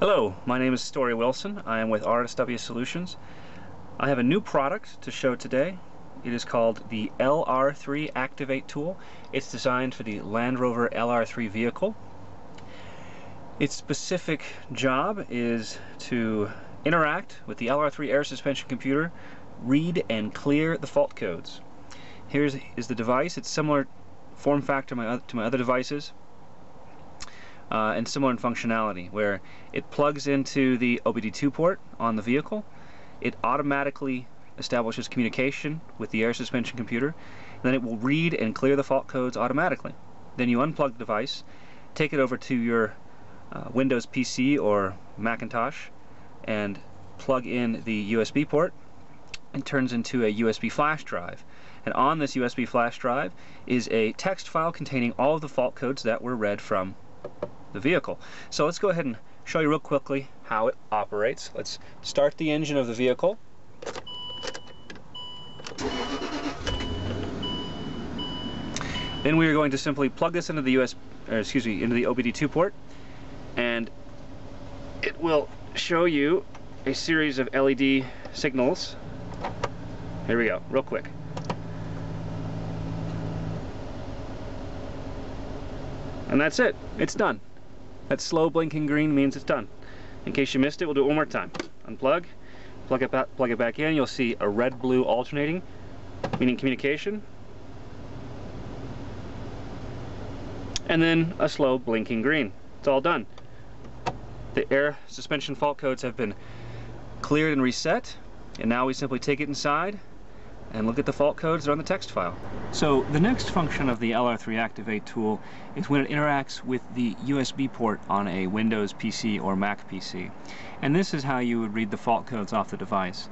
Hello, my name is Story Wilson. I am with RSW Solutions. I have a new product to show today. It is called the LR3 Activate tool. It's designed for the Land Rover LR3 vehicle. Its specific job is to interact with the LR3 air suspension computer, read and clear the fault codes. Here is the device. It's similar form factor to my other devices uh, and similar in functionality where it plugs into the OBD2 port on the vehicle. It automatically establishes communication with the air suspension computer. Then it will read and clear the fault codes automatically. Then you unplug the device take it over to your uh, Windows PC or Macintosh and plug in the USB port. And turns into a USB flash drive. And on this USB flash drive is a text file containing all of the fault codes that were read from the vehicle. So let's go ahead and show you real quickly how it operates. Let's start the engine of the vehicle. Then we are going to simply plug this into the US, uh, excuse me, into the OBD2 port, and it will show you a series of LED signals. Here we go, real quick. And that's it. It's done. That slow blinking green means it's done. In case you missed it, we'll do it one more time. Unplug, plug it back, plug it back in. You'll see a red-blue alternating, meaning communication. And then a slow blinking green. It's all done. The air suspension fault codes have been cleared and reset. And now we simply take it inside and look at the fault codes that are on the text file. So the next function of the LR3 Activate tool is when it interacts with the USB port on a Windows PC or Mac PC. And this is how you would read the fault codes off the device.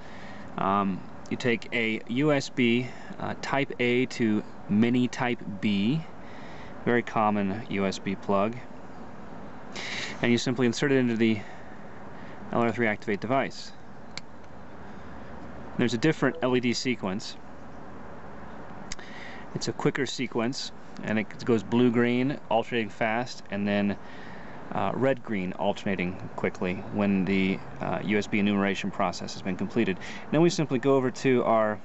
Um, you take a USB uh, Type A to Mini Type B, very common USB plug, and you simply insert it into the LR3 Activate device. There's a different LED sequence. It's a quicker sequence and it goes blue-green alternating fast and then uh, red-green alternating quickly when the uh, USB enumeration process has been completed. Then we simply go over to our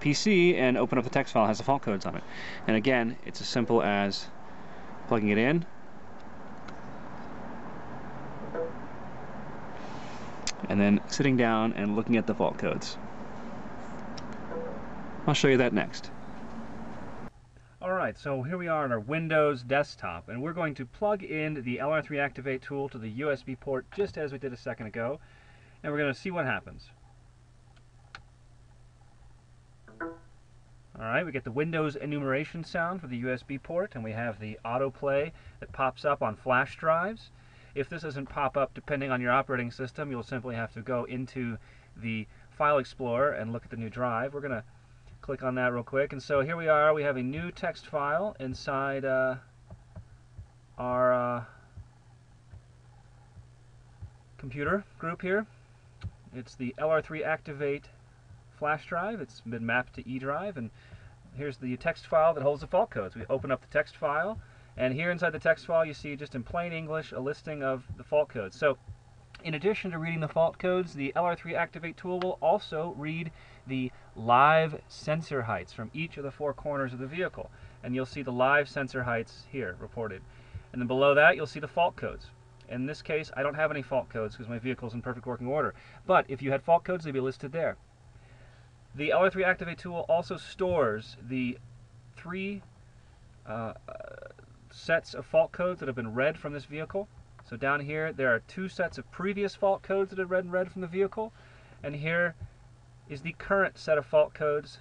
PC and open up the text file that has the fault codes on it. And again, it's as simple as plugging it in, and then sitting down and looking at the fault codes. I'll show you that next. Alright, so here we are on our Windows desktop, and we're going to plug in the LR3 Activate tool to the USB port just as we did a second ago, and we're going to see what happens. Alright, we get the Windows enumeration sound for the USB port, and we have the autoplay that pops up on flash drives. If this doesn't pop up depending on your operating system, you'll simply have to go into the File Explorer and look at the new drive. We're going to click on that real quick. And so here we are. We have a new text file inside uh, our uh, computer group here. It's the LR3 Activate flash drive. It's been mapped to E drive. And here's the text file that holds the fault codes. We open up the text file. And here inside the text file, you see just in plain English a listing of the fault codes. So in addition to reading the fault codes, the LR3 Activate tool will also read the live sensor heights from each of the four corners of the vehicle. And you'll see the live sensor heights here reported. And then below that, you'll see the fault codes. In this case, I don't have any fault codes because my vehicle is in perfect working order. But if you had fault codes, they'd be listed there. The LR3 Activate tool also stores the three uh, sets of fault codes that have been read from this vehicle so down here, there are two sets of previous fault codes that are read and read from the vehicle, and here is the current set of fault codes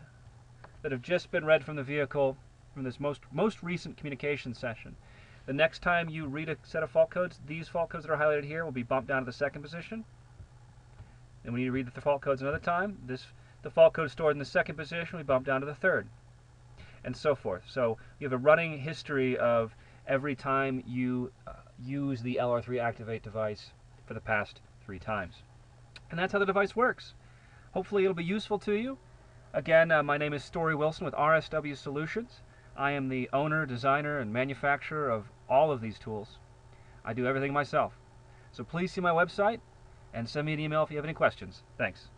that have just been read from the vehicle from this most, most recent communication session. The next time you read a set of fault codes, these fault codes that are highlighted here will be bumped down to the second position. And when you read the fault codes another time, this the fault code stored in the second position will be bumped down to the third, and so forth. So you have a running history of every time you uh, use the LR3 Activate device for the past three times. And that's how the device works. Hopefully it'll be useful to you. Again, uh, my name is Story Wilson with RSW Solutions. I am the owner, designer, and manufacturer of all of these tools. I do everything myself. So please see my website and send me an email if you have any questions. Thanks.